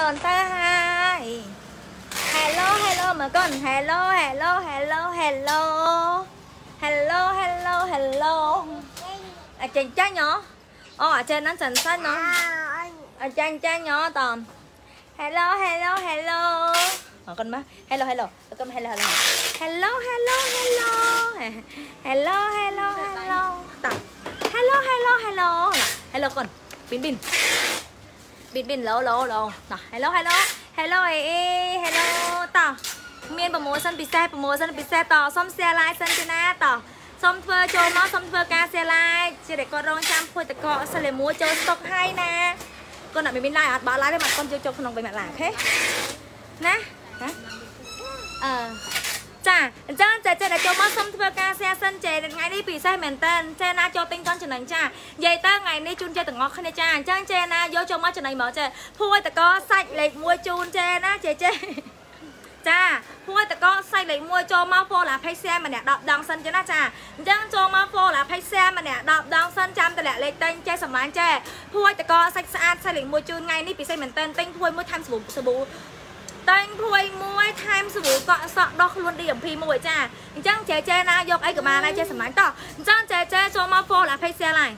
អូនតើហើយ Hello Hello មកកូន Hello Hello Hello Hello Hello Hello Hello អាចេញចាញ់ហ៎អូអាចេញហ្នឹងសិនសិនហ៎អាចេញចាញ់ហ៎តោះ Hello Hello Hello មកកូនមក Hello Hello កូន Hello Hello Hello Hello Hello Hello Hello Hello តោះ Hello Hello Hello Hello កូនប៊ីន ប៊ីនប៊ីនប៊ីនឡូឡូឡូតោះ Hello Hello Hello អេអេ Hello តោះមានប្រម៉ូសិនពិសេសប្រម៉ូសិនពិសេសតោះសុំ share live សិនទេណាតោះសុំធ្វើចូលមកសុំធ្វើការ share live ជាតែគាត់រងចាំភួយតកអសិលមួយចូលស្តុកហើយណាគាត់អត់មាន live អត់បើក live ទេមកគាត់ចូលចូលក្នុងវិញមក live អូខេណាណាអឺ ចាអញ្ចឹងចេះចេះតែចូលមកសុំធ្វើការ share សិនចេះថ្ងៃនេះពិសេសមែនតើចេះណាចូលទិញកូនចំណេញចានិយាយទៅថ្ងៃនេះជូនចេះទាំងអស់គ្នាចាអញ្ចឹងចេះណាយកចូលមកចំណេញមកចេះភួយតកសាច់លេខ1ជូនចេះណាចេះចេះចាភួយតកសាច់លេខ1ចូលមក follow page share ម្នាក់10ដងសិនចេះណាចាអញ្ចឹងចូលមក follow page share ម្នាក់10ដងសិនចាំតម្លាក់លេខទិញចេះសម្លាញ់ចេះភួយតកសាច់ស្អាតសាច់លេខ1ជូនថ្ងៃនេះពិសេសមែនតើទិញភួយមួយថែមសាប៊ូសាប៊ូ តែងភួយមួយថែមសាប៊ូកក់សក់ដោះខ្លួន DMP មួយចាអញ្ចឹងចេះចេះណាយកអីក៏បានដែរចេះសម្លាញ់តោះអញ្ចឹងចេះចេះចូលមក follow page share ឡើង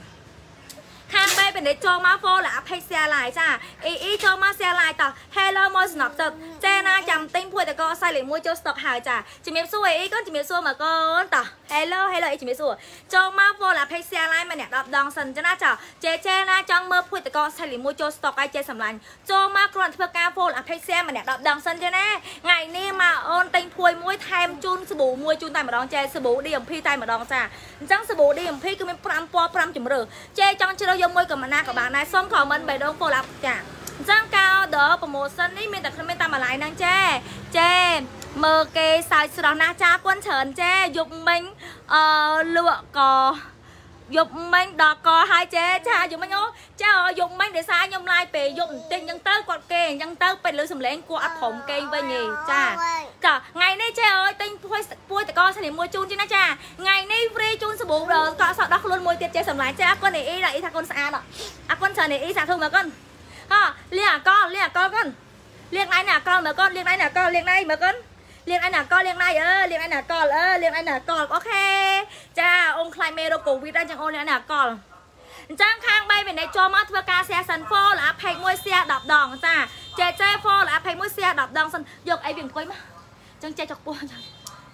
ខាងបែបនេះចូលមក follow page share ឡាយចាអ៊ីអ៊ីចូលមក share ឡាយតោះ Hello មកស្នប់ទឹកចេណាចាំទិញភួយតកសាយលេខ1ចូល stock ហើយចាជំរាបសួរអ៊ីកូនជំរាបសួរមកកូនតោះ Hello Hello អ៊ីជំរាបសួរចូលមក follow page share ឡាយម្នាក់10ដងសិនចាណាចាចេចេណាចង់មើលភួយតកសាយលេខ1ចូល stock ហើយចេសម្លាញ់ចូលមកគ្រាន់ធ្វើការ follow page share ម្នាក់10ដងសិនចាណាថ្ងៃនេះមកអូនទិញភួយមួយថែមជូនសាប៊ូមួយជូនតែម្ដងចេសាប៊ូ DMP តែម្ដងចាអញ្ចឹងសាប៊ូ DMP គឺមាន5ពណ៌5ជម្រើសចេចង់ជ្រើសយកមួយក៏មិនណាក៏បានដែរសុំ comment បេះដូង follow up ចាអញ្ចឹងការ order promotion នេះមានតែខ្ញុំមានតែមួយ line ហ្នឹងចេចេមើលគេសើចស្រស់ណាស់ចាគួនច្រើនចេយប់មិញអឺលក់ក៏ យប់មិញដល់កហើយចេចាយប់មិញអូចាយប់មិញដោយសារខ្ញុំឡាយពេលយប់បន្តិចអញ្ចឹងទៅគាត់គេអញ្ចឹងទៅពេលលើសំឡេងគាត់អត់ព្រមគេវិញទេចាចាថ្ងៃនេះចេអើយទិញពួយពួយតកស្នីមួយជូនជិះណាចាថ្ងៃនេះ free ជូនសាប៊ូដល់កក់សក់ដោះខ្លួនមួយទៀតចេសម្លាញ់ចាអរគុណអ៊ីដល់អ៊ីថាគុណស្អាតអរគុណច្រើនអ៊ីសាធុមកគុណហ៎លៀងអកលលៀងអកលគុណលៀងដៃណាអកលមើលគុណលៀងដៃណាអកលលៀងដៃមើលគុណ លៀងឯណាកលលៀងណៃអើលៀងឯណាកលអើលៀងឯណាកលអូខេចាអូនខ្លាញ់មេរោគកូវីដដែរចឹងអូនលៀងឯណាកលអញ្ចឹងខាង3វិន័យចូលមកធ្វើការ share សិន follow up page មួយ share 10ដងចាចេះចេះ follow up page មួយ share 10ដងសិនយកអីវាអង្គុយមកចឹងចេះចុកពោះចឹង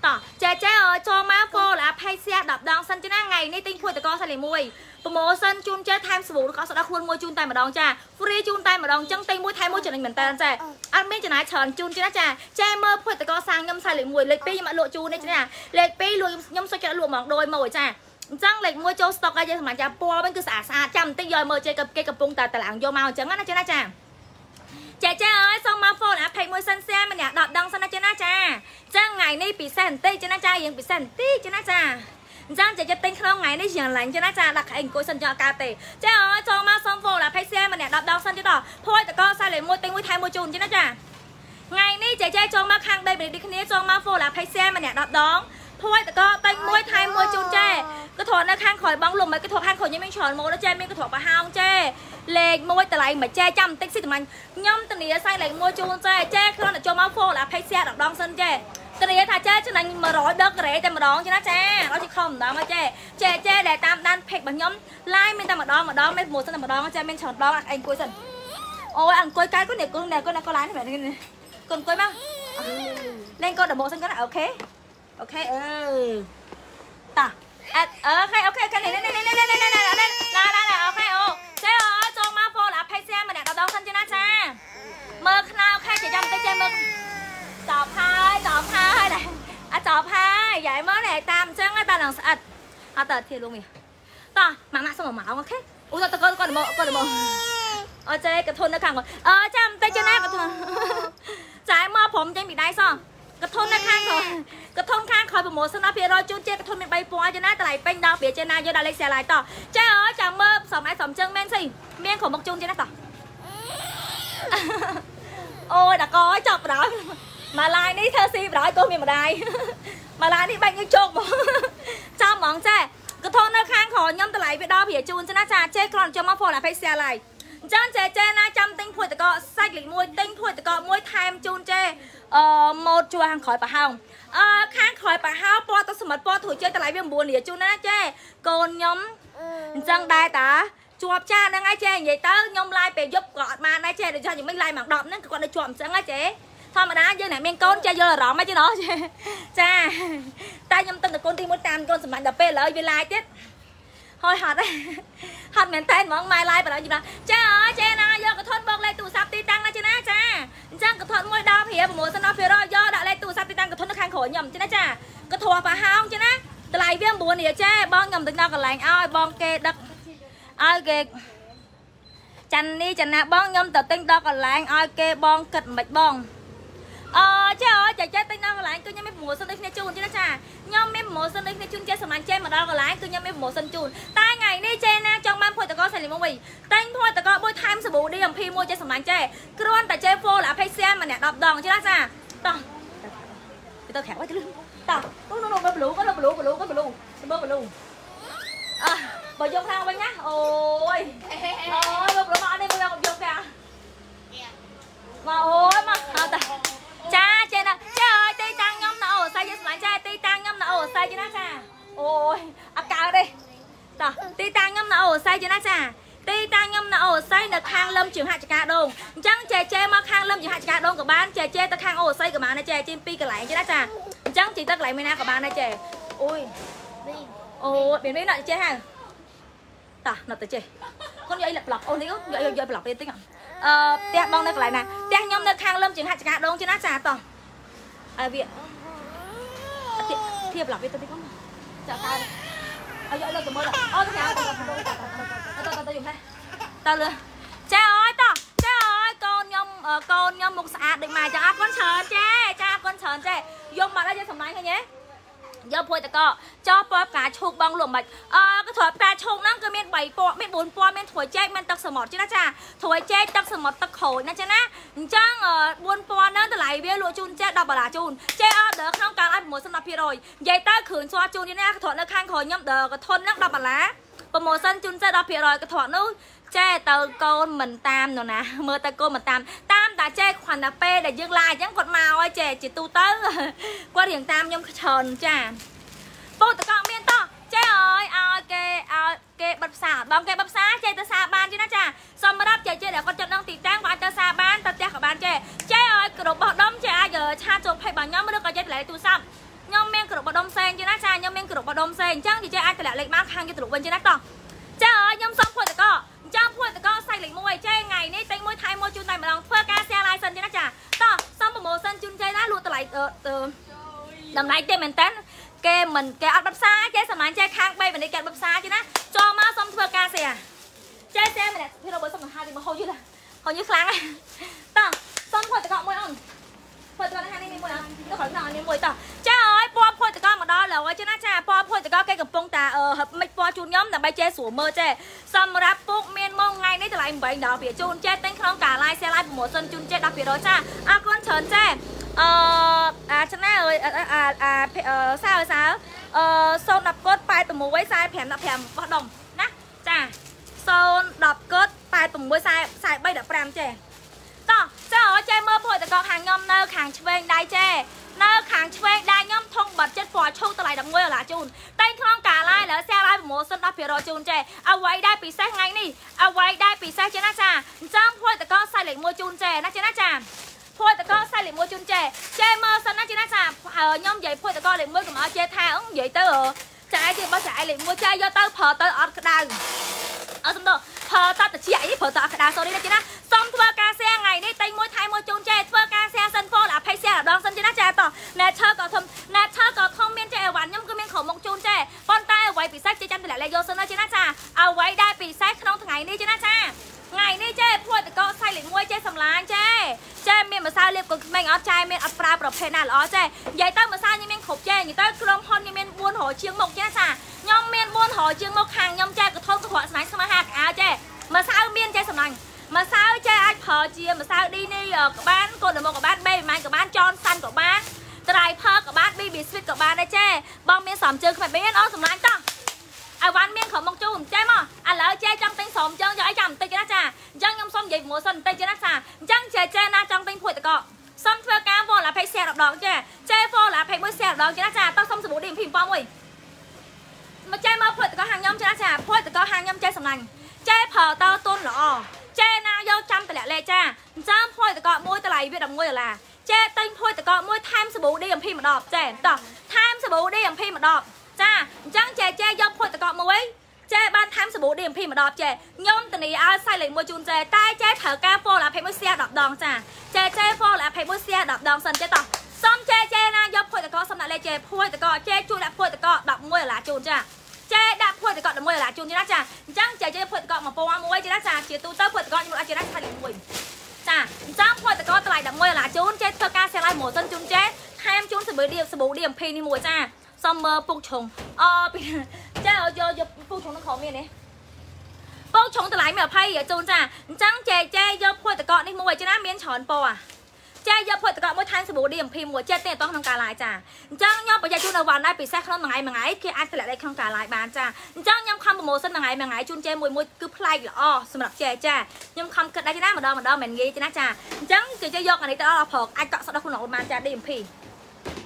តោះចេះចេះចូលមក follow up page share 10ដងសិនចឹងណាថ្ងៃនេះទិញភួយតកសាលី1 promotion ជូនចេះថែមស្បូឬក៏ស្ដាប់ខ្លួនមួយជូនតែម្ដងចា free ជូនតែម្ដងចឹងទិញមួយថែមមួយចំណេញមែនតើចាអត់មានចំណាយច្រើនជូនទេណាចាចេះមើលផលិតករសាខ្ញុំសាលេខ1លេខ2ខ្ញុំអត់លក់ជូនទេចាលេខ2លក់ខ្ញុំសុខចិត្តលក់ហ្មងដោយមកចាអញ្ចឹងលេខ1ចូល stock ហើយយើងសម្រាប់ចាពណ៌វិញគឺស្អាតស្អាតចាំបន្តិចយកមើលចេះគេកំពុងតែតឡើងយកមកអញ្ចឹងណាចាណាចាចាចាអើយសូមមកហ្វូនអាផេកមួយសិនសែម្នាក់ដកដឹងសិនណាចាណាចាចឹងថ្ងៃនេះពិសេសបន្តិចចាណាចាយើងពិសេសបន្តិចចាណាចា អញ្ចឹងចេះទិញក្នុងថ្ងៃនេះយ៉ាងឡាញ់ចាណាចាដាក់ឯងអង្គុយសិនយកកើតទេចាអើយចូលមកសុំ follow អា page ម្នាក់10ដងសិនទៀតដល់ភួយតកសាលេមួយទិញមួយថែមមួយជូនចាណាចាថ្ងៃនេះចេះចេះចូលមកខាងដេបនេះគ្នាចូលមក follow អា page ម្នាក់10ដងភួយតកទិញមួយថែមមួយជូនចេក៏ធរនៅខាងក្រោយបងលុំមិនក៏ធរខាងក្រោយខ្ញុំមានច្រើនម៉ូដល់ចេមានក៏ធរបោះហោងចេលេខ1តម្លៃមួយចេចាំបន្តិចស៊ីតម្លាញ់ខ្ញុំធានាសាយលេខ1ជូនចេចេគ្រាន់តែចូលមក follow អា page 10ដងសិនចេ ធានាថាចេចំណេញ100ដកការ៉េតែម្ដងចាណាចាអត់ជិះខំម្ដងមកចេចេចេដែលតាមដាន page របស់ខ្ញុំ live មានតែម្ដងម្ដងមានប្រម៉ូសិនតែម្ដងចេមានច្រើនដងអញអង្គុយសិនអូយអង្គុយកើតគាត់នេះគាត់នេះគាត់នេះគាត់ live នេះមែនគាត់អង្គុយមកលេងគាត់ដំបូងសិនគាត់អូខេអូខេអឺតាអឺអូខេអូខេអូខេនេះនេះនេះនេះនេះនេះនេះឡាឡាឡាអូខេអូចេអើចូលមក follow អា page ម្នាក់ដងសិនចាណាចាមើលខ្នើខេចាំតិចចេមើល ចប់ហើយចប់ហើយដែរអាចប់ហើយយាយមើលនេះតាមអញ្ចឹងតែនឹងស្អិតអត់តើធាលុំនេះតោះម៉ាក់ម៉ាក់សុំមួយម៉ោងអូខេអូតើគាត់គាត់មកគាត់មកអូចេកធននៅខាងគាត់អឺចាំតិចចេណាគាត់ធនចាយមកព្រមចេញពីដៃសោះកធននៅខាងក៏កធនខាងក្រោយប្រម៉ូសិនដល់200ជូនចេកធនមាន3ពណ៌ចេណាតម្លៃពេញដល់វាចេណាយកដល់លេខ share ឡាយតចាអើចាំមើលសំឯសំជើងមែនស្អីមានក្រុមមកជូនចេណាតអូយដល់កចាប់បណ្ដោយ មកឡាយនេះធ្វើស៊ីបណ្ដោយកូនមានម្ដាយមកឡាយនេះបាច់ញឹកជោគមកចាំហ្មងចាកធននៅខាងក្រោយខ្ញុំតម្លៃវាដល់វាជូនចេណាចាចេគ្រាន់ចាំមក follow page share ឡាយអញ្ចឹងចេចេណាចាំទិញភួយតកសាច់លេខ1ទិញភួយតកមួយថែមជូនចេអឺម៉ូតជួខាងក្រោយប្រហោងអឺខាងក្រោយប្រហោងពណ៌ទឹកសមុទ្រពណ៌ធូរជើតម្លៃវា9លាជូនណាចេកូនខ្ញុំអញ្ចឹងដែរតាជាប់ចាហ្នឹងហើយចេនិយាយទៅខ្ញុំឡាយពេលយប់ក៏អត់បានដែរចេដូចខ្ញុំមិនឡាយមក10ហ្នឹងគាត់នៅជាប់អញ្ចឹងហើយចេ ធម្មតាយើងអ្នកមានកូនចេះយល់អារម្មណ៍ហ្មងចេះណោះចាតែខ្ញុំទឹកតកូនទី1តាមកូនសម្លាញ់ដល់ពេលឥឡូវវាឡាយទៀតហើយហត់ហត់មែនតើហ្មងម៉ែឡាយបើដល់យីណាចាអើចេណាយកកធន់បោកលេខទូរស័ព្ទទីតាំងណាចេណាចាអញ្ចឹងកធន់មួយដល់ព្រាប្រមូលសិនដល់ព្រាយកដាក់លេខទូរស័ព្ទទីតាំងកធន់នៅខាងក្រោយខ្ញុំចេណាចាកធัวប្រហោងចេណាតម្លៃវា9នេះចេបងខ្ញុំទៅដល់កន្លែងឲ្យបងគេដឹកឲ្យគេច័ន្ទនេះចណាបងខ្ញុំទៅទិញដល់កន្លែងឲ្យគេបងគិតមិនបង អឺចាអើចាចាទិញដល់កន្លែងគឺខ្ញុំមានប្រម៉ូសិនដូចគ្នាជូនចាចាខ្ញុំមានប្រម៉ូសិនដូចគ្នាជូនចេះសម្លាញ់ចេះមកដល់កន្លែងគឺខ្ញុំមានប្រម៉ូសិនជូនតែថ្ងៃនេះចេណាចង់បានភួយតកសាលីមួយទិញភួយតកមួយថែមសាប៊ូ DMP មួយចេះសម្លាញ់ចេះគ្រាន់តែចេះ full អាភ័យសៀនម្នាក់10ដងចាចាតោះទៅក្រៅទៅលឿនតោះនោះនោះមើលប្លូក៏ប្លូប្លូក៏ប្លូមើលប្លូអើបើយកខាងវិញណាអូយអូយមកប្លូមកអត់នេះមកយកយកខាងមកអូយមកអត់ សាយចេះណាចាអូយអត់កើតទេតោះទីតាំងខ្ញុំណាអូសាយចេះណាចាទីតាំងខ្ញុំនៅអូស័យនៅខាងលឹមជាហច្ចការដងអញ្ចឹងចេជេមកខាងលឹមជាហច្ចការដងក៏បានចេជេទៅខាងអូស័យក៏បានដែរចេជិះពីកន្លែងចេះណាចាអញ្ចឹងជីទៅកន្លែងមួយណាក៏បានដែរចេអូយអូយមាននេះណាចេះហៅតោះនៅទៅចេះកូនយកអីប្លុកអូនេះយកយកប្លុកទេតិចអឺផ្ទះបងនៅកន្លែងណាផ្ទះខ្ញុំនៅខាងលឹមជាហច្ចការដងចេះណាចាតោះអើវា ធៀបប្លុកវាទៅតិចកូនចាតើឲ្យយកលើទៅមើលអូទៅខាងទៅទៅទៅទៅយំហេទៅលើចាអើយតោះចាអើយកូនខ្ញុំកូនខ្ញុំមុខស្អាតដូចម៉ែចាអរគុណច្រើនចាចាអរគុណច្រើនចាយំបាត់ហើយយើងសម្លាញ់ឃើញទេ យកភួយតកចោះពណ៌ផ្កាឈូកបងលក់មិនអឺក៏ធ្វើផ្កាឈូកហ្នឹងគឺមាន3ពណ៌មាន4ពណ៌មានត្រួយចេកមានទឹកសមុទ្រចាចាត្រួយចេកទឹកសមុទ្រទឹកក្រូចណាចាណាអញ្ចឹង4ពណ៌ហ្នឹងតម្លៃវាលក់ជូនចេ10ដុល្លារជូនចេ order ក្នុងការឲ្យប្រម៉ូសិន10%និយាយទៅគ្រឿងស្វាជូននេះណាក៏ធ្វើនៅខាងក្រោយខ្ញុំក៏ធន់ហ្នឹង10ដុល្លារប្រម៉ូសិនជូនចេ10%ក៏ធ្វើនោះ ចេទៅកូនមិនតាមនរណា មើលទៅកូនមិនតាមតាមតាចេគ្រាន់តែពេលដែលយើងឡាយអញ្ចឹងគាត់មកហើយចេជាទូទៅគាត់រៀងតាមខ្ញុំច្រើនចាពុតកកមានតោះចេអើយឲ្យគេឲ្យគេបិទផ្សារបងគេបិទផ្សារចេទៅសារបានទេណាចាសម្រាប់ចេចេដែលគាត់ចិត្តនឹងទីតាំងគាត់អាចទៅសារបានទៅផ្ទះក៏បានចេចេឲ្យគ្រប់បោះដុំចេអាចឆាចូលភ័យរបស់ខ្ញុំឬក៏ចេតម្លៃទូរស័ព្ទខ្ញុំមានគ្រប់បោះដុំផ្សេងទេណាចាខ្ញុំមានគ្រប់បោះដុំផ្សេងអញ្ចឹងចេអាចតម្លាក់លេខមកខាងគេទៅវិញទេណាតោះចាអើយខ្ញុំសុំពុតក កចាំភួយតកសាច់លេខ1ចេថ្ងៃនេះទិញមួយថែមមួយជូនតែម្ដងធ្វើការ share live សិនទេណាចាតោះសុំប្រម៉ូសិនជូនចេណាលក់តម្លៃតម្លៃទេមែនតើគេមិនគេអត់បិទផ្សារចេសម្លាញ់ចេខាង3វិនិច្ឆ័យគេបិទផ្សារទេណាចូលមកសុំធ្វើការ share ចេសេម្នាក់ពីរបបសុំហាទីមកហូចយូរហូចយូរខ្លាំងហើយតោះសុំភួយតកមួយអូនភួយតកខាងនេះមានមួយអត់ទៅខាងនេះមានមួយតោះចាអើយ ពណ៌ភួយតកមកដល់ហើយចេណាចាពណ៌ភួយតកគេកំពុងតាហឹបមិនពណ៌ជូនខ្ញុំដើម្បីចេស្រួលមើលចេសម្រាប់ពុកមានមកថ្ងៃនេះតម្លៃ8ដល់វាជូនចេទិញក្នុងការ live share live promotion ជូនចេ10%ចាអរគុណច្រើនចេអឺអាឆ្នាអើយអាអាសៅសៅអឺ010កូដ86 45 15បោះដុំណាចា010កូដ86 43 15ចេតោះចាអើចេមើលភួយតកខាងខ្ញុំនៅខាងឆ្វេងដៃចេ នៅខាងឆ្វេងដៃខ្ញុំធំបាត់ចិត្តពណ៌ឈូកតម្លៃ11ដុល្លារជូនតែក្នុងការឡាយលើសែឡាយប្រម៉ូសិន10%ជូនចេអ្វីដែលពិសេសថ្ងៃនេះអ្វីដែលពិសេសចេណាចាអញ្ចឹងភួយតកសាយលេខ1ជូនចេណាចេណាចាភួយតកសាយលេខ1ជូនចេចេមើលសិនណាចេណាចាខ្ញុំនិយាយភួយតកលេខ1កុំឲ្យចេថាអឺនិយាយទៅចាយទីបោះចាយលេខ1ចាយយកទៅប្រើទៅអត់ក្តៅអត់សំដៅប្រើតតិចអីប្រើតអត់ក្តៅ sorry ណាចេណាសុំធ្វើការសែថ្ងៃនេះតែមួយថៃមួយជូនចេធ្វើការសែសិនហ្វលអាភ័យសែ ម្ដងសិនចេណាចាតណែឈើក៏ធំណែឈើក៏ធំមានចេអីវ៉ាន់ខ្ញុំគឺមានក្រុមមុខជូនចេប៉ុន្តែអ្វីពិសេសចេចាំតម្លាក់លេខយកសិនណាចេណាចាអ្វីដែលពិសេសក្នុងថ្ងៃនេះចេណាចាថ្ងៃនេះចេភួយតកសាយលេខ1ចេសម្លាញ់ចេចេមានម្សៅលាបកូនក្មេងអត់ចាយមានអត់ប្រើប្រភេទណាល្អចេនិយាយទៅម្សៅខ្ញុំមានគ្រប់ចេនិយាយទៅក្រុមហ៊ុនខ្ញុំមាន400ជាងមុខចេចាខ្ញុំមាន400ជាងមុខខាងខ្ញុំចេកធំកខ្វក់ស្នាញ់ស្មាហាកៅចេម្សៅមានចេសម្លាញ់ ម្សៅចេអាចប្រើជាម្សៅឌីនេះក៏បានកូនដមុខក៏បានបេម៉ាញក៏បានចនសាន់ក៏បានត្រៃផើក៏បាន BB Sweet ក៏បានដែរចេបងមានសំជើងខ្មៅមានអូសម្លាញ់តោះអីវ៉ាន់មានក្រុមមុខជូូនចេះមកឥឡូវចេះចង់ទិញស្រោមជើងយកអីចាំបន្តិចណាចាអញ្ចឹងខ្ញុំសុំនិយាយប្រម៉ូសិនបន្តិចណាចាអញ្ចឹងចេះចេះណាចង់ទិញភួយតកសុំធ្វើការ follow page share 10ដងចេះចេះ follow page មួយ share 10ដងចេះណាចាតោះសុំសម្បូរ DMP ប៉ុងមួយមកចេះមកភួយតកហាងខ្ញុំចេះណាចាភួយតកហាងខ្ញុំចេះសម្លាញ់ចេះប្រើតើទុនល្អ ចេះណាយកចាំតម្លាក់លេខចាអញ្ចឹងភួយតកមួយតម្លៃវា11ដុល្លារចេះទិញភួយតកមួយថែមសាប៊ូ DMP ម្ដងចេះតោះថែមសាប៊ូ DMP ម្ដងចាអញ្ចឹងចេះចេះយកភួយតកមួយចេបានថែមសាប៊ូ DMP ម្ដងចេខ្ញុំធានាឲ្យសាយលេខមួយជូនចេតែចេត្រូវការ follow អា21 share 10ដងចាចេចេ follow អា21 share 10ដងសិនចេតោះសុំចេចេណាយកភួយតកសុំដាក់លេខចេភួយតកចេជួយដាក់ភួយតក11ដុល្លារជូនចា ចេដាក់ភួយតក11ដុល្លារជូនចាចាអញ្ចឹងចេចេភួយតក1000មួយចាចាជាទូទៅភួយតកខ្ញុំអាចចេដាក់ខាត់លេខ1ចាអញ្ចឹងភួយតកតម្លៃ11ដុល្លារជូនចេធ្វើការ sale ឲ្យម៉ូសិនជូនចេថែមជូនសាប៊ូឌីសាប៊ូ DMP នេះមួយចាសុំមើលពុកឆុងអពីចាយកយកពុកឆុងនៅក្រោមមានទេពុកឆុងតម្លៃមាន20ជូនចាអញ្ចឹងចេចេយកភួយតកនេះមួយចាណាមានច្រើនពណ៌ ចាយកភួយតកមួយថែមសាប៊ូ DMP មួយចេះទេតោះក្នុងការ live ចាអញ្ចឹងខ្ញុំប្រយ័ត្នជូននៅវ៉ាន់ដែរពិសេសក្នុងមួយថ្ងៃមួយថ្ងៃគេអាចតម្លាក់លេខក្នុងការ live បានចាអញ្ចឹងខ្ញុំខំប្រម៉ូសិនមួយថ្ងៃមួយថ្ងៃជូនចេមួយមួយគឺប្លែកល្អសម្រាប់ចេចាខ្ញុំខំគិតដែរចាណាម្ដងម្ដងមិនងាយទេណាចាអញ្ចឹងចេចេយកអានេះទៅដល់ប្រកអាចកក់ស្ដោះខ្លួនអូនបានចា DMP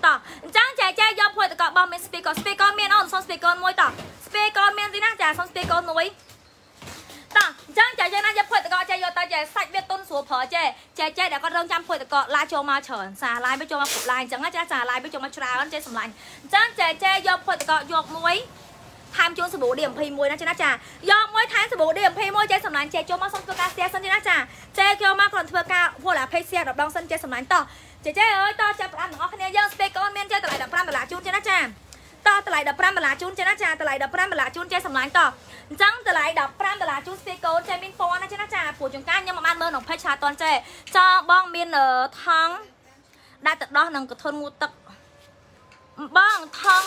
តោះអញ្ចឹងចែកចែកយកភួយតកបងមាន speaker speaker មានអូនសុំ speaker មួយតោះ speaker មានទីណាចាសុំ speaker មួយតោះអញ្ចឹងចែកចែកណាយកភួយតកចែកយកទៅចែកសាច់វាទុនស្រួលប្រើចែកចែកចែកដែលគាត់រងចាំភួយតកឡាចូលមកច្រើនសារឡាយវាចូលមកគ្រប់ឡាយអញ្ចឹងណាចាសារឡាយវាចូលមកច្រើនចែកសម្លាញ់អញ្ចឹងចែកចែកយកភួយតកយកមួយថែមជូនសាប៊ូ DMP មួយណាចាណាចាយកមួយថែមសាប៊ូ DMP មួយចេះសម្លាញ់ចេះចូលមកសុំធ្វើការ share សិនចាណាចាចេះចូលមកគ្រាន់ធ្វើការ follow page share 10ដងសិនចេះសម្លាញ់តោះចេចេអើយតចាប់ផ្ដើមទាំងអស់គ្នាយើង speaker មានចេះតម្លៃ15ដុល្លារជូនចេះណាចា តតម្លៃ15ដុល្លារជូនចេះណាចាតម្លៃ15ដុល្លារជូនចេះសម្លាញ់តអញ្ចឹងតម្លៃ15ដុល្លារជូន speaker ចេះមានពណ៌ណាចេះណាចាព្រោះចង្ការខ្ញុំមិនបានមើលក្នុង page ឆាតន់ចេះចង់បងមានថងដាក់ទឹកដោះនឹងកធនងូទឹកបងថង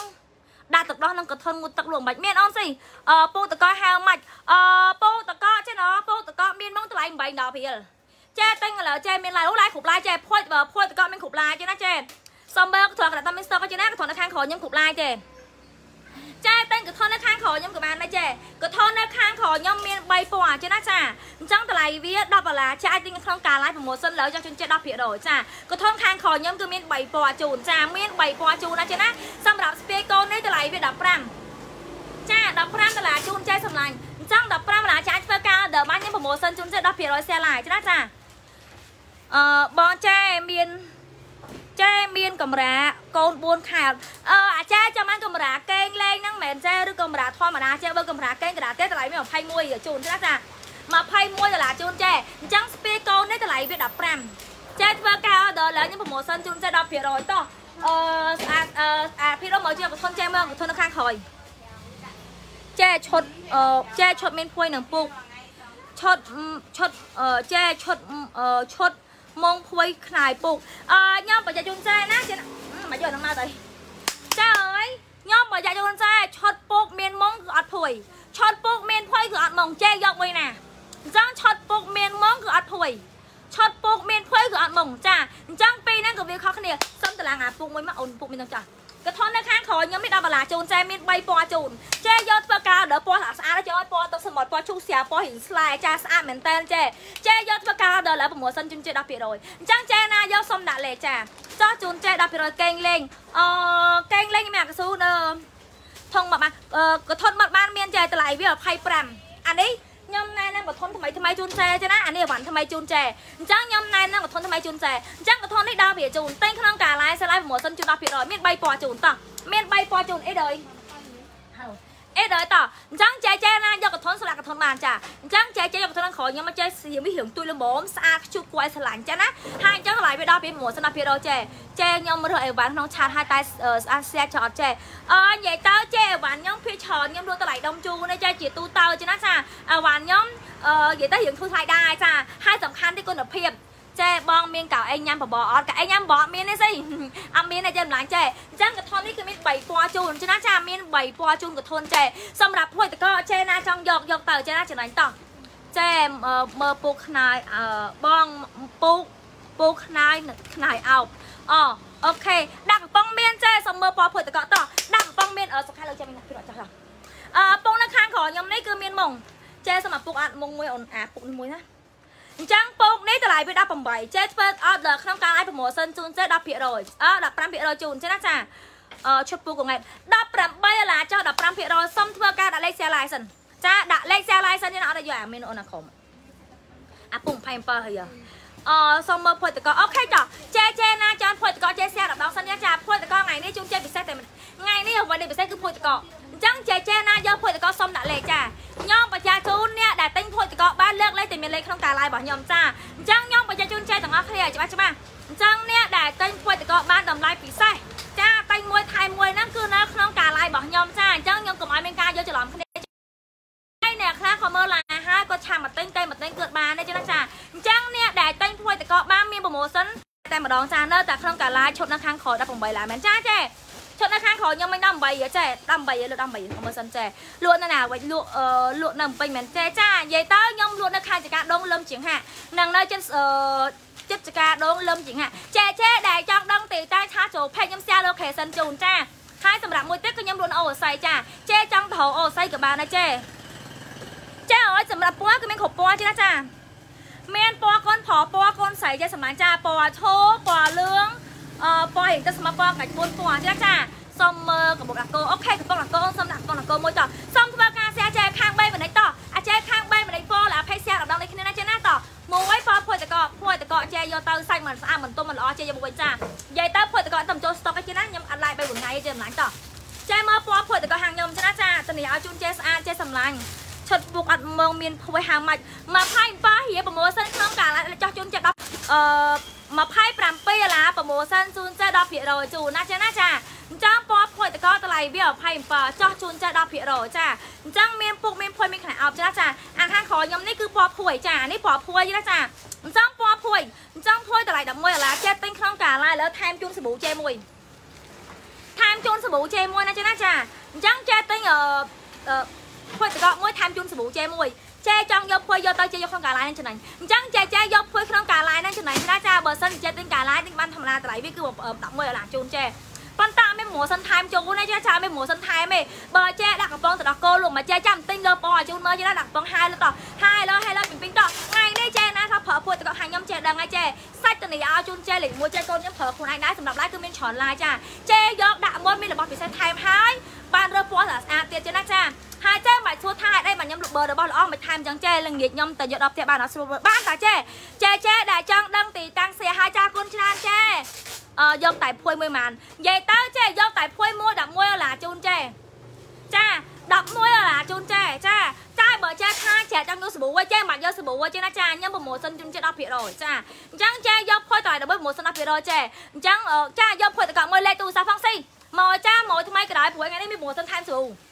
ដាក់ទឹកដោះនឹងកធនងូទឹកលក់មិនមានអូនស្អីអឺពូតកហៅមិនអឺពូតកចេះណពូតកមានមកតម្លៃ8ដុល្លារចែទិញឥឡូវចែមានឡាយអូឡាយគ្រប់ឡាយចែភួយបើភួយតកមានគ្រប់ឡាយចេះណាចែ សំបើកត្រង់កណ្ដាលមានស្តុកចេះណាកធននៅខាងក្រោយខ្ញុំគ្រប់ឡាយចេះចែទិញកធននៅខាងក្រោយខ្ញុំក៏បានដែរចេះកធននៅខាងក្រោយខ្ញុំមាន3ពណ៌ចេះណាចាអញ្ចឹងតម្លៃវា10ដុល្លារចាអាចទិញក្នុងការ live promotion លើចង់ជូនចេះ10%ចាកធនខាងក្រោយខ្ញុំគឺមាន3ពណ៌ជូនចាមាន3ពណ៌ជូនណាចេះណាសម្រាប់ speaker នេះតម្លៃវា15ចា15ដុល្លារជូនចេះសម្លាញ់អញ្ចឹង15ដុល្លារចាអាចធ្វើការ order បានខ្ញុំ promotion ជូនចេះ10% share live ចាណាចាអឺបងចែមាន ចែមានកម្រាកូន4ខែអឺអាចារ្យចាំបានកម្រាកេងលេងហ្នឹងមិនមែនចែឬកម្រាធម្មតាចែបើកម្រាកេងក្រាទេតម្លៃមាន21ជូនចាចា21ដុល្លារជូនចែអញ្ចឹងស្ពីកូននេះតម្លៃវា15ចែធ្វើការ order ឡើងខ្ញុំ promotion ជូនចែ10%តោះអឺស្អាតអឺអាភីរមកជាប្រធនចែមើលប្រធននៅខាងក្រោយចែឈុតអឺចែឈុតមានភួយនឹងពុកឈុតឈុតអឺចែឈុតអឺឈុត ម៉ងភួយខ្នាយពុកអឺខ្ញុំប្រយ័ត្នយូនចែណាចេះមកយកនឹងមកទៅចាអើយខ្ញុំប្រយ័ត្នយូនចែឆុតពុកមានម៉ងគឺអត់ភួយឆុតពុកមានភួយគឺអត់ម៉ងចេះយកមួយណាអញ្ចឹងឆុតពុកមានម៉ងគឺអត់ភួយឆុតពុកមានភួយគឺអត់ម៉ងចាអញ្ចឹងពីរហ្នឹងក៏វាខុសគ្នាសុំតឡាងអាពុកមួយមកអូនពុកមាននឹងចាស់ កធននៅខាងក្រោយខ្ញុំមាន10ដុល្លារជូនចែមាន3ពណ៌ជូនចេះយកធ្វើការដល់ពណ៌ស្អាតចេះឲ្យពណ៌ទឹកសមុទ្រពណ៌ឈូសស្រាពណ៌រៀងស្លែចាស្អាតមែនតើចេះចេះយកធ្វើការដល់ឥឡូវប្រម៉ូសិនជូនចេះ10%អញ្ចឹងចេះណាយកសុំដាក់លេខចាចោះជូនចេះ10%កេងលេងអឺកេងលេងមានកស៊ូនៅថងមកបានកធនមកបានមានចេះតម្លៃវា25អានេះ ខ្ញុំណែនាំកធនថ្មីថ្មីជូនចែចាណាអានេះអវ៉ាន់ថ្មីជូនចែអញ្ចឹងខ្ញុំណែនាំកធនថ្មីជូនចែអញ្ចឹងកធននេះដល់វាជូនតែក្នុងការ live ស្លាយប្រម៉ូសិនជូន10%មាន3ពណ៌ជូនតោះមាន3ពណ៌ជូនអីដល់អេដល់តអញ្ចឹងចែចែណាយក បានចាអញ្ចឹងចែចែយកកធនក្រោយខ្ញុំមកចែសៀមវារៀងទួយលំមស្អាតខ្ជុះគួរឲ្យស្រឡាញ់ចាណាហើយអញ្ចឹងកន្លែងវាដល់ពីប្រម៉ូសិន10%ចែចែខ្ញុំរើសអីវ៉ាន់ក្នុងឆាតឲ្យតែស្អាតស្អាតចោតចែអើនិយាយទៅចែអីវ៉ាន់ខ្ញុំភីច្រើនខ្ញុំលក់តម្លៃដុំជូនចែជាទូទៅចាណាចាអីវ៉ាន់ខ្ញុំអឺនិយាយទៅរៀងធូរថ្លៃដែរចាហើយសំខាន់ទីគុណភាព ចេបងមានកៅអីញ៉ាំបបរអត់កៅអីញ៉ាំបបរអត់មានទេស្អីអត់មានទេចេម្លាញ់ចេអញ្ចឹងកធននេះគឺមាន3ពណ៌ជូនចាចាមាន3ពណ៌ជូនកធនចេសម្រាប់ភួយតកចេណាចង់យកយកទៅចេណាចំណេញតោះចេមើលពូខ្នាយអឺបងពូពូខ្នាយខ្នាយអោបអូអូខេដាក់កំប៉ុងមានចេសុំមើលពណ៌ភួយតកតោះដាក់កំប៉ុងមានអឺសុខាលើចាំមានពីអត់ចាស់អឺពងនៅខាងក្រោយខ្ញុំនេះគឺមានមុងចេសម្រាប់ពុកអត់មុងមួយអូនអាពុកមួយណា អញ្ចឹងពុកនេះតម្លៃវា18ចេធ្វើ order ក្នុងការឲ្យ promotion ជូនចេ10%អ15%ជូនចេណាចាអឺឈុតពូកង៉ែ18ដុល្លារចុះ15%សុំធ្វើការដាក់លេខ share license ចាដាក់លេខ share license នេះអត់ឲ្យយកអាមានអូនអាក្រុមអាពុំ27ហើយអឺសុំមើលភួយតកអូខេចាចេចេណាចានភួយតកចេ share ដល់សិនចាភួយតកថ្ងៃនេះជូនចេពិសេសតែថ្ងៃនេះអ្វីដែលពិសេសគឺភួយតកអញ្ចឹងចេចេណាយកភួយតកសុំដាក់លេខចាខ្ញុំប្រជាជូនអ្នកដែលទិញភួយតកបានលើកលេខតែមានលេខក្នុងការ live របស់ខ្ញុំចាអញ្ចឹងខ្ញុំប្រជាជូនចេទាំងអស់គ្នាច្បាស់ច្បាស់អញ្ចឹងអ្នកដែលទិញភួយតកបានតម្លៃពិសេសចាតែងមួយថែមមួយហ្នឹងគឺនៅក្នុងការ live របស់ខ្ញុំចាអញ្ចឹងខ្ញុំកុំឲ្យមានការយកច្រឡំគ្នាហើយអ្នកខ្លះក៏មើលឡាហើយក៏ឆាំមកទិញតែមកទិញគឺបានទេចាចាអញ្ចឹងអ្នកដែលទិញភួយតកបានមានប្រូម៉ូសិនតែម្ដងចានៅតែក្នុងការ live ឈុតនៅខាងក្រោយ18ឡាមែនចាចេ ឈុតនៅខាងក្រោយខ្ញុំមិន18ចេ18លើ18មើលសិនចេលក់នៅណាវិញលក់អឺលក់នៅពេញមែនចេចានិយាយទៅខ្ញុំលក់នៅខាងចកាដងលឹមជាងហានឹងនៅចិត្តអឺចិត្តចកាដងលឹមជាងហាចេចេដែលចង់ដឹងទីតែឆាចូលផេកខ្ញុំ share location ជូនចាហើយសម្រាប់មួយទៀតគឺខ្ញុំលក់អូស័យចាចេចង់ទៅអូស័យក៏បានដែរចេចាអើយសម្រាប់ពណ៌គឺមានគ្រប់ពណ៌ចាចាមានពណ៌កូនប្រពណ៌កូនស្រីចេះសម្រាប់ចាពណ៌ឈោពណ៌លឿង អឺពណ៌ហិងទៅស្មើពណ៌កាច់ពួនពណ៌ចាចាសុំមើលកំពុងដាក់កោអូខេកំពុងដាក់កោសុំដាក់កំពុងដាក់កោមួយតសុំធ្វើការសែចែខាង3បណ្ឌិតតអាចចែខាង3បណ្ឌិតពណ៌ឡាភ័យសែដល់នេះគ្នាណាចាណាតមួយពណ៌ភួយតកភួយតកចែយកទៅសាច់មិនស្អាតមិនទុំមិនល្អចែយកមកវិញចានិយាយទៅភួយតកតំចូលស្តុកឯចាណាខ្ញុំអត់ឡាយ3ថ្ងៃទេចម្លាញ់តចែមើលពណ៌ភួយតកហាងខ្ញុំចាណាចាតនីឲ្យជូនចែស្អាតចែសម្លាញ់ឈុតពុកអត់មងមានភួយហាម៉ាច់27រៀលប្រម៉ូសិនក្នុងកាលចោះជូនចិត្ត10 អឺ27ដុល្លារប្រម៉ូសិនជូនចេះ10%ជូនណាចាណាចាអញ្ចឹងពណ៌ភួយតកតម្លៃវា27ចោះជូនចេះ10%ចាអញ្ចឹងមានពុកមានភួយមានខ្នែអោបចាណាចាអាខាងក្រោយខ្ញុំនេះគឺពណ៌ភួយចានេះពណ៌ភួយណាចាអញ្ចឹងពណ៌ភួយអញ្ចឹងភួយតម្លៃ11ដុល្លារចេះទិញក្នុងកាឡាឥឡូវថែមជូនសាប៊ូជេមួយថែមជូនសាប៊ូជេមួយណាចាណាចាអញ្ចឹងចេះទិញអឺភួយតកមួយថែមជូនសាប៊ូជេមួយ ចេចង់យកភួយយកទៅចេយកក្នុងកាឡាយហ្នឹងចំណេញអញ្ចឹងចេចេយកភួយក្នុងកាឡាយហ្នឹងចំណេញណាចាបើសិនចេទិញកាឡាយទិញបានធម្មតាតម្លៃវាគឺ11ដុល្លារជូនចេប៉ុន្តែមានម៉ូសិនថែមជូនទេចាចាមានម៉ូសិនថែមទេបើចេដាក់កំប៉ុងទៅដល់គោលោកមកចេចាំទិញលើពណ៌ជូនមើលចេដាក់កំប៉ុងហាយលើតហាយលើហាយលើពីពីតថ្ងៃនេះចេណាថាប្រើភួយទៅហាញខ្ញុំចេដឹងហើយចេសាច់តនីឲ្យជូនចេលេខ1ចេកូនខ្ញុំប្រើខ្លួនឯងដែរសម្រាប់ឡាយគឺមានច្រើនឡាយចាចេយកដាក់មុនមានរបស់ពិសេសថែមហើយបានរើសពណ៌ស្អាតទៀតចេណាចា ហើយចេះមិនសួរថាអីបាទខ្ញុំលបឺរបស់ល្អមិនថែមចឹងចេះលងាកខ្ញុំទៅយកដល់ផ្ទះបានអត់ស្រួលបានតាចេះចេះចេះដែលចង់ដឹងទីតាំងស្រីហើយចាគុណច្រើនចេះអឺយកតែភួយមួយម៉ាននិយាយទៅចេះយកតែភួយមួយ11ដុល្លារជូនចេះចា11ដុល្លារជូនចេះចាចាបើចេះថាចេះចង់យកសាប៊ូចេះមិនយកសាប៊ូចេះណាចាខ្ញុំប្រម៉ូសិនជូនចេះ10%ចាអញ្ចឹងចេះយកភួយតើដើម្បីប្រម៉ូសិន10%ចេះអញ្ចឹងចាយកភួយតកមួយលេខទូរស័ព្ទផងស៊ីមកចាមកថ្មីក្រោយព្រោះថ្ងៃនេះមានប្រម៉ូសិនថែមសាប៊ូ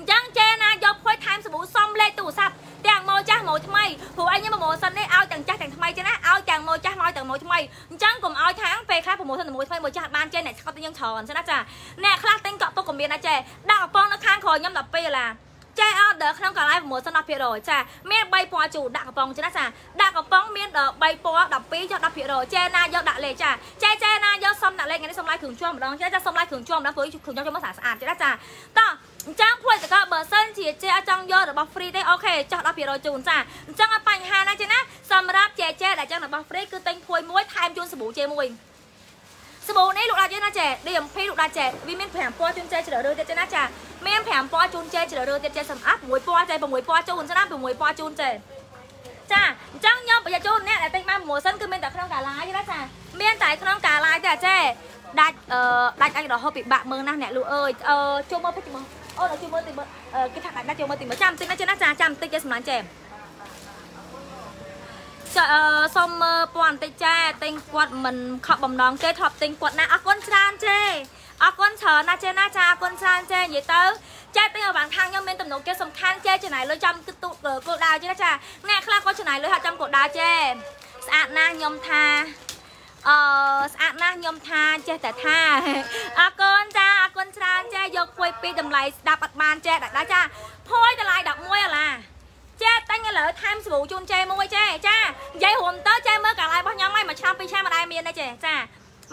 អញ្ចឹងចេណាយកភួយថែមសាប៊ូសំលេខទូរស័ព្ទទាំងម៉ូចាស់ម៉ូថ្មីព្រោះអញខ្ញុំប្រម៉ូសិននេះឲ្យទាំងចាស់ទាំងថ្មីចេះណាឲ្យទាំងម៉ូចាស់មកទាំងម៉ូថ្មីអញ្ចឹងកុំឲ្យខាងពេលខ្លះប្រម៉ូសិនតែមួយថ្មីមួយចាស់បានចេះអ្នកស្កត់យើងច្រើនចេះណាចាអ្នកខ្លះទិញកក់ពុកក៏មានដែរចេះដាក់កំប៉ុងនៅខាងក្រោយខ្ញុំ12ដុល្លារចែ order ក្នុងកន្លែងប្រម៉ូសិន10%ចាមាន3ពណ៌ជូរដាក់កំប៉ុងចេះណាចាដាក់កំប៉ុងមាន3ពណ៌12ចុះ10%ចែណាយកដាក់លេខចាចែចែណាយកសុំដាក់លេខថ្ងៃនេះសុំឡាយគ្រឿងជាប់ម្ដងចេះចាសុំឡាយគ្រឿងជាប់ម្ដងព្រោះគ្រឿងជាប់ចូលមកស្អាតស្អាតចេះណាចាតោះ អញ្ចឹងភួយតកបើសិនជាចេះចង់យករបស់ free ទេអូខេចោះ10%ជូនចាអញ្ចឹងអត់បញ្ហាណាចេះណាសម្រាប់ចេះចេះដែលចង់របស់ free គឺទិញភួយមួយថែមជូនសាប៊ូចេមួយសាប៊ូនេះលោកដាច់ទេណាចេះ DMP លោកដាច់ចេះវាមាន5ពណ៌ជូនចេះជ្រើសរើសទៀតចេះណាចាមាន5ពណ៌ជូនចេះជ្រើសរើសទៀតចេះសម្អាប់6ពណ៌ចេះ6ពណ៌ជូនចាណា6ពណ៌ជូនចេះចាអញ្ចឹងខ្ញុំប្រយោជន៍អ្នកដែលទិញបានប្រម៉ូសិនគឺមានតែក្នុងការ live ទេណាចាមានតែក្នុងការ live ទេអាចេះដាច់អឺដាច់អាចរហូតពិបាកមើលណាស់អ្នកលូអើយអឺចូលមើលពេជ្រមើល អូនជួយមើលទីមើលគេថាដាច់ដាច់ចូលមើលទីមើលចាំតិចណាចេះណាចាចាំតិចចេះសម្លាញ់ចេះចាអឺសុំមើលពណ៌បន្តិចចាទិញគាត់មិនខកបំណងទេធ្លាប់ទិញគាត់ណាអរគុណច្រើនចេអរគុណច្រើនណាស់ចេណាចាអរគុណច្រើនចេនិយាយទៅចេទិញឲ្យបានខាងខ្ញុំមានទំនុកគេសំខាន់ចេចំណាយលុយចាំគឺគោលដៅចេណាចាអ្នកខ្លះគាត់ចំណាយលុយហាក់ចាំគោលដៅចេស្អាតណាស់ខ្ញុំថា អឺស្អាតណាស់ខ្ញុំថាចេះតែថាអរគុណចាអរគុណច្រើនចេះយកភួយពីតម្លៃស្ដាប់អត់បានចេះដាក់ចាភួយតម្លៃ11ដុល្លារចេះតែញឥឡូវថែមសាប៊ូជូនចេមួយចេះចានិយាយរួមទៅចេះមើលកាឡាយរបស់ខ្ញុំហើយមួយឆ្នាំពីរឆ្នាំមិនដែលមានទេចេះចា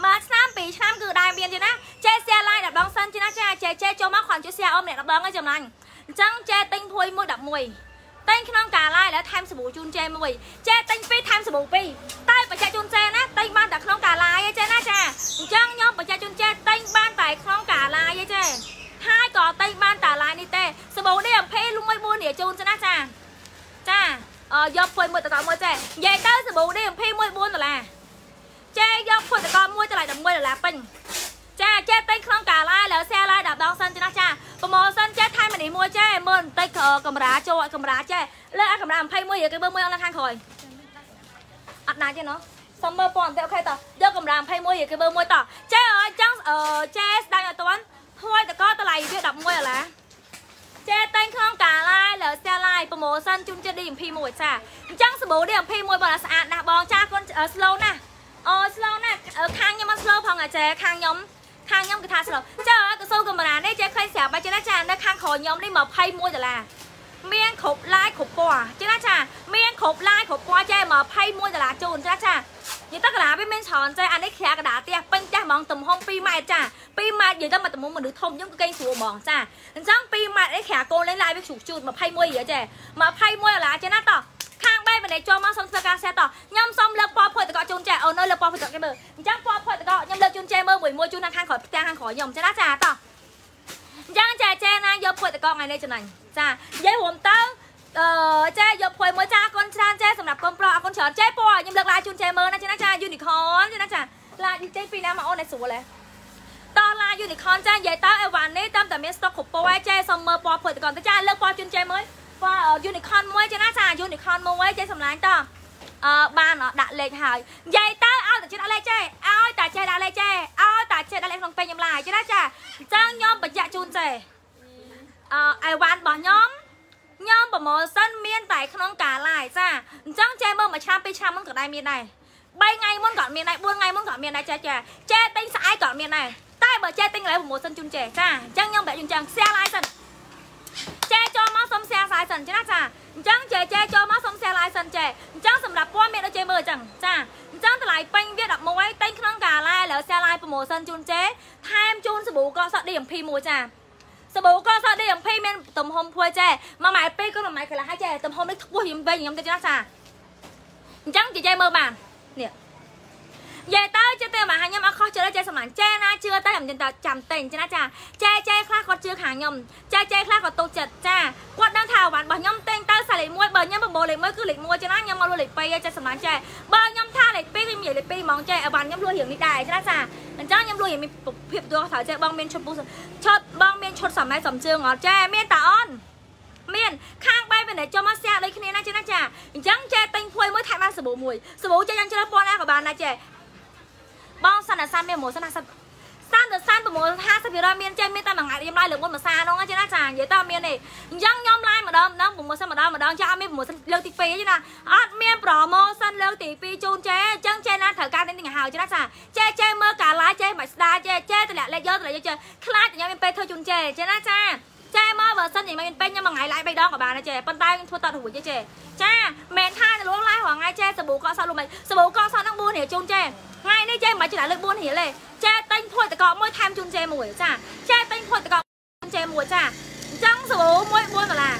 មួយឆ្នាំពីរឆ្នាំគឺដែរមានទេណាចេះ share line ដល់ដងសិនទេណាចាចេះចេះចូលមកគ្រាន់ជួយ share អមម្នាក់ដល់ដងឲ្យចំណាញ់អញ្ចឹងចេះទិញភួយមួយ11 ទិញក្នុងកាឡាយแล้วថែមសាប៊ូជូនចេមួយចេះទិញ2ថែមសាប៊ូ2តែបច្ចេកជូនចេណាទិញបានតែក្នុងកាឡាយឯចេះណាចាអញ្ចឹងខ្ញុំបច្ចេកជូនចេទិញបានតែក្នុងកាឡាយឯចេះហើយក៏ទិញបានតែឡាយនេះទេសាប៊ូនេះ20លុំមួយ4នេះជូនចេណាចាចាអឺយកភួយមួយតកមួយចេះនិយាយទៅសាប៊ូនេះ21 4ដុល្លារចេយកភួយតកមួយតម្លៃ11ដុល្លារពេញចាចេះទិញក្នុងកាឡាលើแซ่ឡាយដល់ដងសិនចាណាចា ប្រម៉ូសិនចេះថែមនេះមួយចេះមើលបន្តិចកម្រាចូលឲ្យកម្រាចេះលើឲ្យកម្រា21យកគេមើលមួយអស់នៅខាងក្រោយអត់ណាទេណោះសុំមើលពណ៌បន្តិចអូខេតយកកម្រា21យកគេមើលមួយតចេះអញ្ចឹងចេះស្ដាយអត់តាន់ហួយតកតម្លៃវា11ដុល្លារចេះតែងក្នុងកាឡាយលើស្ទះឡាយប្រម៉ូសិនជូនចិត្ត DMP មួយចាអញ្ចឹងសាប៊ូ DMP មួយបងស្អាតណាស់បងចាគុណ slow ណាស់អូ slow ណាស់ខាងខ្ញុំមក slow ផងអាចេខាងខ្ញុំ ខាងខ្ញុំគឺថា slow ចាទៅសូកាមេរ៉ានេះចេះឃើញស្រាប់បើចេះណាចានៅខាងក្រោយខ្ញុំនេះ21ដុល្លារមានគ្រប់ឡាយគ្រប់ពណ៌ចេះណាចាមានគ្រប់ឡាយគ្រប់ពណ៌ចេះ21ដុល្លារជូនចេះណាចានិយាយទៅកណ្ដាលវាមានច្រើនចេះអានេះខ្រាកណ្ដាលផ្ទះពេញផ្ទះហ្មងទំហំ2ម៉ែត្រចា2ម៉ែត្រនិយាយទៅមកទំហំមនុស្សធំខ្ញុំក៏កេងស្រួលហ្មងចាអញ្ចឹង2ម៉ែត្រអីខ្រាកូនលេងឡាយវាជ្រុះជូត21រៀលចេះ21ដុល្លារចេះណាតោះខាងបែបនេះចូលមកសុំធ្វើការសេតតខ្ញុំសុំលើកពណ៌ភួយតកជូនចែអូននៅលើពណ៌ភួយតកគេមើលអញ្ចឹងពណ៌ភួយតកខ្ញុំ លើកជូនចែមើលមួយមួយជូនខាងក្រោយផ្ទះខាងក្រោយខ្ញុំចាណាចាតោះអញ្ចឹងចែចែណាយកភួយតកថ្ងៃនេះចំណេញចានិយាយរួមទៅអឺចេះយកភួយមួយចាកូនច្រើនចេះសម្រាប់កូនប្រុសអរគុណច្រើនចេះពណ៌ខ្ញុំលើកឡាយជូនចេះមើលណាចាណាចា unicorn ចាណាចាឡាយចេះពីណាមកអូនឲ្យស្រួលហ៎តឡា unicorn ចានិយាយទៅអីវ៉ាន់នេះតាមតែមាន stock គ្រប់ពណ៌ចេះសុំមើលពណ៌ភួយតកទៅចាលើកពណ៌ជូនចេះមើលពណ៌ unicorn មួយចាណាចា unicorn មួយចេះសម្លាញ់តអឺ បានដាក់លេខហើយនិយាយទៅឲ្យតាចេះដាក់លេខចេះឲ្យតាចេះដាក់លេខចេះឲ្យតាចេះដាក់លេខក្នុងពេញខ្ញុំឡាយចាណាចាអញ្ចឹងខ្ញុំបញ្ជាក់ជូនចេះអឺអីវ៉ាន់របស់ខ្ញុំខ្ញុំប្រម៉ូសិនមានតែក្នុងការឡាយចាអញ្ចឹងចេះមើលមួយឆ្នាំពីរឆ្នាំមុនក៏ដែរមានដែរ3ថ្ងៃមុនក៏មានដែរ4ថ្ងៃមុនក៏មានដែរចេះចេះចេះទិញស្អែកក៏មានដែរតែបើចេះទិញកន្លែងប្រម៉ូសិនជូនចេះចាអញ្ចឹងខ្ញុំបែបជូនចឹង share ឡាយសិន ចេះចូលមកសុំ share ឡាយសិនចាណាចាអញ្ចឹងចេះចេះចូលមកសុំ share ឡាយសិនចេះអញ្ចឹងសម្រាប់ពណ៌មានដូចចេះមើលអញ្ចឹងចាអញ្ចឹងតម្លៃពេញវា11ទិញក្នុងការឡាយលើ share ឡាយប្រម៉ូសិនជូនចេះថែមជូនសាប៊ូកកសក់ DMP មួយចាសាប៊ូកស DMP មានទំហំភួយចេមួយម៉ែ2ក៏1ម៉ែកន្លះហើយចេទំហំនេះខ្ពស់ខ្ញុំវិញខ្ញុំទៅចាស់ចាអញ្ចឹងជជែមើលបាននេះ យាយតើចិត្តតែមកខ្ញុំអត់ខុសចិត្តចេះសម្លាញ់ចេណាជឿតែខ្ញុំតែចាំតែចាចាចេចេខ្លះគាត់ជឿខាងខ្ញុំចេចេខ្លះគាត់ទុកចិត្តចាគាត់ដឹងថាអវ៉ាន់របស់ខ្ញុំតែងទៅសាលេខ1បើខ្ញុំប្រមូលលេខ1គឺលេខ1ចាណាខ្ញុំមកលួលេខ2ចេះសម្លាញ់ចេបើខ្ញុំថាលេខ2គឺនិយាយលេខ2ហ្មងចេអវ៉ាន់ខ្ញុំលួរៀងនេះដែរចាចាអញ្ចឹងខ្ញុំលួរៀងមានភាពទូត្រូវចេបងមានឈុតពុះឈុតបងមានឈុតសម័យសំជើងអត់ចេមានតាអូនមានខាងបែបនេះចូលមកស្ទះដូចគ្នាណាចាណាចាអញ្ចឹងចេទិញភួយមួយថែមបានសាប៊ូមួយសាប៊ូចេះយ៉ាងច្រើនពណ៌ណាក៏បានដែរចេ បងសានអាសានមានម៉ូសានអាសានសានទៅសានប្រមូល50%មានចេះមានតែមួយថ្ងៃខ្ញុំឡាយលើកមុនមួយសានោះចាណាចានិយាយតើមានទេអញ្ចឹងខ្ញុំឡាយម្ដងម្ដងប្រមូលសិនម្ដងម្ដងចាអត់មានប្រមូលសិនលើកទី2ទេណាអត់មានប្រមូលសិនលើកទី2ជូនចេអញ្ចឹងចេណាត្រូវការទិញទិញហើយចាណាចាចេចេមើលកាឡាយចេមិនស្ដាចេចេតម្លាក់លេខយកតម្លាក់យកចេខ្លាចតែខ្ញុំមានពេលធ្វើជូនចេចាណាចាចាមកបើសិនយ៉ាងមានពេញខ្ញុំមួយថ្ងៃឡាយ3ដងក៏បានដែរចេប៉ុន្តែខ្ញុំធ្វើតតរួចទេចេចាមិនថាលួងឡាយរាល់ថ្ងៃចេសាប៊ូកកសក់លុំមិនសាប៊ូកកសក់នឹង4រៀលជូនចេ ថ្ងៃនេះចេមិនចំណាយលើ4រៀលទេចេតែងភួយតកមួយថែមជូនចេមួយចាចេតែងភួយតកជូនចេមួយចាអញ្ចឹងសាប៊ូមួយ4ដុល្លារ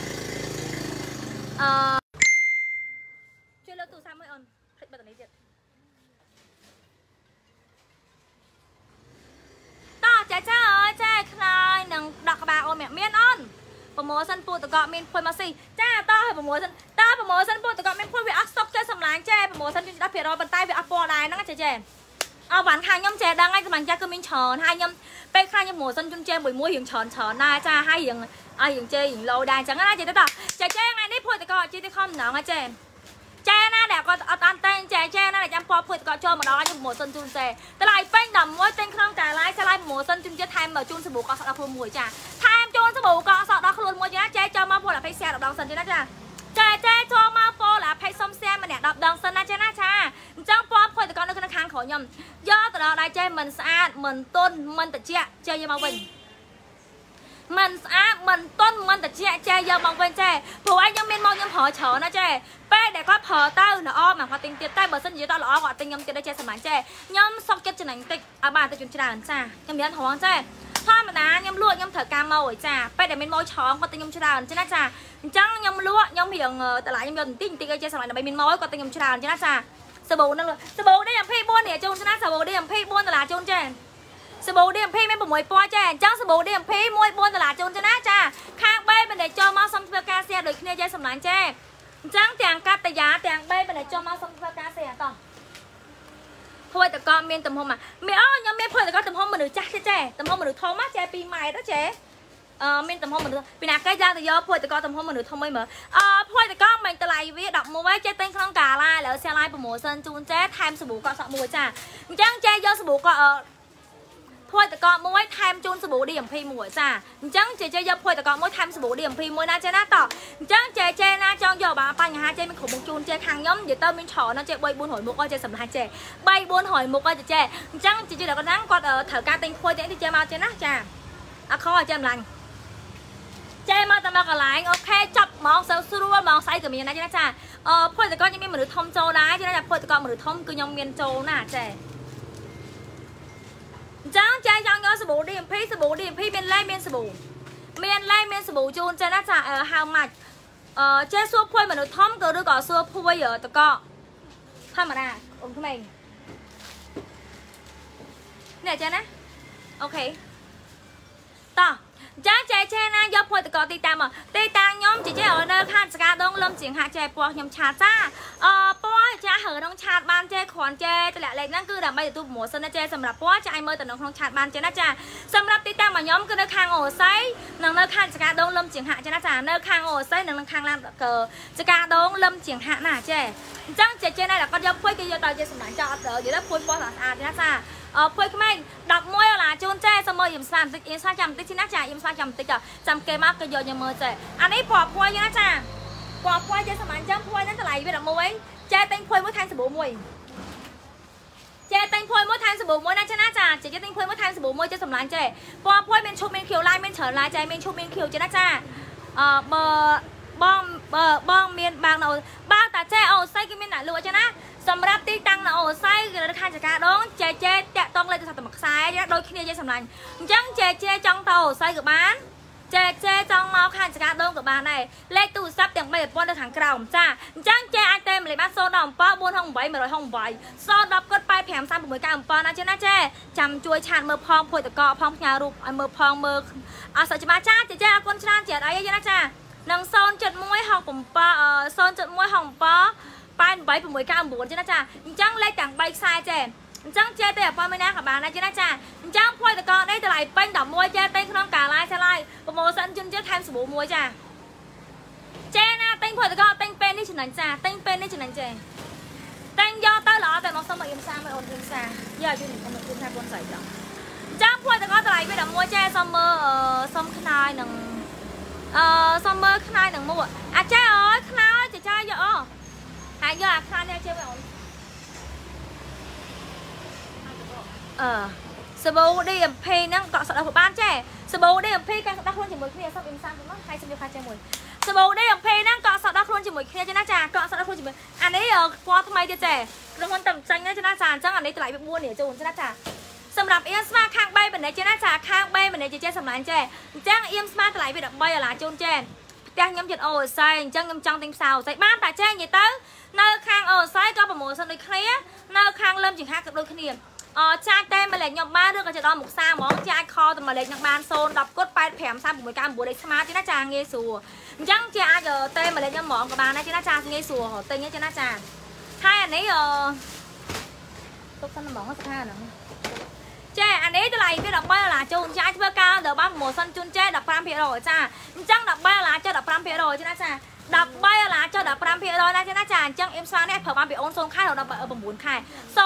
អឺជួយលើកទូរស័ព្ទមួយអូនភ្លេចបិទនេះទៀតតោះចាចាអើយចាខ្លាយនឹងដាក់ក្បាលអូនមានអូន ប្រម៉ូសិនពូតកមានភួយមកស៊ីចាតោះឲ្យប្រម៉ូសិនតើប្រម៉ូសិនពូតកមានភួយវាអត់ស្តុកចេះសម្លាញ់ចេះប្រម៉ូសិន10%ប៉ុន្តែវាអត់ពណ៌ដែរហ្នឹងចេះចេះអោបានខាងខ្ញុំចេះដឹងហើយសម្លាញ់ចាស់គឺមានច្រើនហើយខ្ញុំពេលខ្លះខ្ញុំប្រម៉ូសិនជូនចេះមួយមួយរៀងច្រើនច្រើនដែរចាហើយរៀងឲ្យរៀងចេះរៀងលោដែរអញ្ចឹងណាចេះទៅតោះចេះចេះថ្ងៃនេះភួយតកចេះទៅខំម្ដងហើយចេះចែណាដែលគាត់អត់អត់តែងចែចែណាដែលចាំពណ៌ភួយគាត់ចូលម្ដងខ្ញុំប្រម៉ូសិនជូនចែតម្លៃពេញ11ទិញក្នុងកាឡាយឆ្លៃប្រម៉ូសិនជូនទៀតថែមជូនសាប៊ូកក់សក់ដល់ខ្លួនមួយចាថែ មជូនសាប៊ូកក់សក់ដល់ខ្លួនមួយចាចែចូលមកពល20 share 10ដងសិនទៀតណាចាចែចែចូលមកពល20សុំ share ម្នាក់10ដងសិនណាចាណាចាអញ្ចឹងពណ៌ភួយតកនៅក្នុងខាងក្រោយខ្ញុំយកទៅដល់ដៃចែមិនស្អាតមិនទន់មិនត្រជាក់ចែយកមកវិញមិនស្អាតមិនទន់មិនត្រជាក់ចេះយកមកវិញចេះព្រោះឯងខ្ញុំមានមកខ្ញុំប្រើច្រើនណាចេះពេលដែលគាត់ប្រើទៅល្អមកគាត់ទិញទៀតតែបើសិននិយាយដល់ល្អគាត់ទិញខ្ញុំទៀតដែរចេះសម្លាញ់ចេះខ្ញុំសុកចិត្តចំណេញតិចឲ្យបានទៅជូនច្រើនចាខ្ញុំមានហងចេះ ធម្មតាខ្ញុំលក់ខ្ញុំត្រូវការមកឲ្យចាពេលដែលមានមកឆងគាត់ទិញខ្ញុំច្រើនចឹងណាចាអញ្ចឹងខ្ញុំលក់ខ្ញុំរៀងតម្លៃខ្ញុំយកបន្តិចបន្តិចឲ្យចេះសម្លាញ់ដើម្បីមានមកគាត់ទិញខ្ញុំច្រើនចឹងណាចាសាប៊ូហ្នឹងសាប៊ូនេះ24នេះជូនចឹងណាសាប៊ូនេះ24ដុល្លារជូនចេះសាប៊ូ DMP មាន6ពណ៌ចាអញ្ចឹងសាប៊ូ DMP មួយ4ដុល្លារជូនចាណាចាខាង3មិនដែលចូលមកសុំធ្វើការ share ដូចគ្នាចាសម្លាញ់ចាអញ្ចឹងទាំងកាត់តាយាទាំង3មិនដែលចូលមកសុំធ្វើការ share តោះ ភួយតកមានទំហំមានអូខ្ញុំមានភួយតកទំហំមនុស្សចាស់ទេចាទំហំមនុស្សធំណាចា2ម៉ែត្រចាអឺមានទំហំមនុស្សពីណាគេយ៉ាងទៅយកភួយតកទំហំមនុស្សធំអីមើលអឺភួយតកមិនតម្លៃវា11ចេះទិញក្នុងកាឡាឥឡូវ sale live promotion ជូនចេថែមសាប៊ូកក់សក់មួយចាអញ្ចឹងចេះយកសាប៊ូកក់ ភួយតកមួយថែមជូនសាប៊ូ DMP មួយចាអញ្ចឹងជេជេយកភួយតកមួយថែមសាប៊ូ DMP មួយណាចេណាតអញ្ចឹងជេជេណាចង់យកបាទបញ្ហាជេមានគ្រប់មុខជូនជេខាងខ្ញុំនិយាយទៅមានច្រើនណាជេ3 400មុខអស់ជេសម្រាប់ជេ3 400មុខអស់ជេអញ្ចឹងជេជេដល់គាត់ហ្នឹងគាត់ត្រូវការទិញភួយទាំងនេះជេមកជេណាចាអត់ខអជេម្លាញ់ចេមកតែមកកន្លែងអូខេចាប់ហ្មងសើស្រួលហ្មងស្អីក៏មានណាចាចាអឺភួយតកខ្ញុំមានមនុស្សធំចូលដែរចាភួយតកមនុស្សធំគឺខ្ញុំមានចូលណាចា អញ្ចឹងចែកចង់យកសាប៊ូ DMP សាប៊ូ DMP មានលេខមានសាប៊ូមានលេខមានសាប៊ូជូនចេះណាចា how much អឺចេះសួរភួយមនុស្សធំក៏ឬក៏សួរភួយតកធម្មតាអ៊ំក្មេងនេះចេះណាអូខេតោះចាចេចេណាយកភួយតកទីតាមកទីតាខ្ញុំចេចេឲ្យនៅខាងសកាដងលំជាងហាក់ចេពណ៌ខ្ញុំឆាតចាអពណ៌ ចាហើក្នុងឆាតបានចេគ្រាន់ចេតម្លាក់លេខហ្នឹងគឺដើម្បីទទួលប្រម៉ូសិនណាចេសម្រាប់ពណ៌ចាឲ្យមើលទៅនៅក្នុងឆាតបានចេណាចាសម្រាប់ទីតាមកខ្ញុំគឺនៅខាងអូស័យនិងនៅខាងសកាដងលំជាងហាក់ចេណាចានៅខាងអូស័យនិងនៅខាងឡានកសកាដងលំជាងហាក់ណាចេអញ្ចឹងចេចេណាដែលគាត់យកភួយគេយកទៅចេសម្រាប់ចាអត់ត្រូវនិយាយទៅភួយពណ៌ស្អាតណាចាអភួយក្មេង11ដុល្លារជូនចេសុំមើលយឹមស្លាបន្តិចអ៊ីស្លាចាំបន្តិចទីណាចាយឹមស្លាចាំបន្តិចចាំគេមកគេយកញ៉ាំមើលចេអានេះពណ៌ភួយណាចាពណ៌ភួយចេសម្រាប់ចាំភួយហ្នឹងតម្លៃវា11 ចេទិញភួយមួយថែមសាប៊ូមួយចេទិញភួយមួយថែមសាប៊ូមួយណាចាណាចាចេទិញភួយមួយថែមសាប៊ូមួយចេសម្លាញ់ចេពណ៌ភួយមានឈុំមានខៀវឡាយមានច្រើនឡាយចេមានឈុំមានខៀវចេណាចាអឺបើបងបើបងមានបាងនៅបាងតាចេអូស័យគឺមានអ្នកលក់ចេណាសម្រាប់ទីតាំងនៅអូស័យគឺនៅខាងចកាដងចេចេតាក់តងលេខទូរស័ព្ទតែមួយខ្សែដូចគ្នាយេសម្លាញ់អញ្ចឹងចេចេចង់ទៅអូស័យក៏បាន ចេចេចង់មកខាងចកាដងក៏បានដែរលេខទូរស័ព្ទទាំង3ប្រព័ន្ធនៅខាងក្រោមចាអញ្ចឹងចេអាចតែម្លេះបាន017 468 168 010គាត់85 3697ណាចេណាចេចាំជួយឆាតមើលផងភួយតកផងផ្ញើរូបឲ្យមើលផងមើលអសច្បាចាចេចេអរគុណច្រើនចេអីណាចានឹង071 67 071 67 8869ចឹងណាចាអញ្ចឹងលេខទាំង3ខ្សែចេ អញ្ចឹងចេទៅអប៉មួយណាក៏បានដែរចឹងណាចាអញ្ចឹងភួយតកនេះតម្លៃពេញ11ចេទិញក្នុងកាឡាយចាឡាយប្រម៉ូសិនជូនជឿថែមសាប៊ូមួយចាចេណាទិញភួយតកទិញពេលនេះចំណេញចាទិញពេលនេះចំណេញចេទិញយកទៅល្អតែមកសុំមកអ៊ីមសាមកអូនអ៊ីមសាយកជូនខ្ញុំជូនថាកូនស្រីចង់ចាំភួយតកតម្លៃវា11ចេសុំមើលសុំខ្នើយនឹងអឺសុំមើលខ្នើយនឹងមួអាចេអើយខ្នើយចាចាយកអូហើយយកអាខាននេះជើបងអូន អឺសាប៊ូ DMP ហ្នឹងកក់សក់ដល់បានចេះសាប៊ូ DMP កក់សក់ដល់ខ្លួនជាមួយគ្នាសុំអ៊ីមសាទៅមកហើយសុំយកខាជាមួយសាប៊ូ DMP ហ្នឹងកក់សក់ដល់ខ្លួនជាមួយគ្នាចេះណាចាកក់សក់ដល់ខ្លួនជាមួយអានេះពណ៌ថ្មីទៀតចេះក្នុងហ៊ុនតំចាញ់ណាចេះណាចាអញ្ចឹងអានេះតម្លៃវា4នេះជូនចេះណាចាសម្រាប់អៀមស្មាខាង3បណ្ដេចេះណាចាខាង3បណ្ដេចេះសម្លាញ់ចេះអញ្ចឹងអៀមស្មាតម្លៃវា13ដុល្លារជូនចេះផ្ទះខ្ញុំចិត្តអូស័យអញ្ចឹងខ្ញុំចង់ទិញផ្សារអូស័យបានតែចេះនិយាយទៅនៅខាងអូស័យក៏ប្រមូលសិនដូចគ្នានៅខាងលឹមចង្ហាក៏ដូចគ្នា អចាច់តែម្លេចខ្ញុំបានឬក៏ចេះដល់មុខសាហ្មងចាច់ខតែម្លេចនឹងបាន0 10គុត85 36 99លេខស្មាតទេណាចាងាយស្រួលអញ្ចឹងជាអាចតែម្លេចខ្ញុំហ្មងក៏បានដែរទេណាចាងាយស្រួលទិញទេណាចាហើយអានេះអទុកសិនហ្មងស្ថានហ្នឹងចេអានេះតម្លៃវា13ដុល្លារជូនចាយធ្វើការដល់បានប្រម៉ូសិនជូនចេ15%ចាអញ្ចឹង13ដុល្លារចុះ15%ចាណាចា 13ដុល្លារចុះ15%ណាចាណាចាអញ្ចឹងអ៊ីមស្វានេះប្រើបានពីអូន0ខែដល់9ខែ03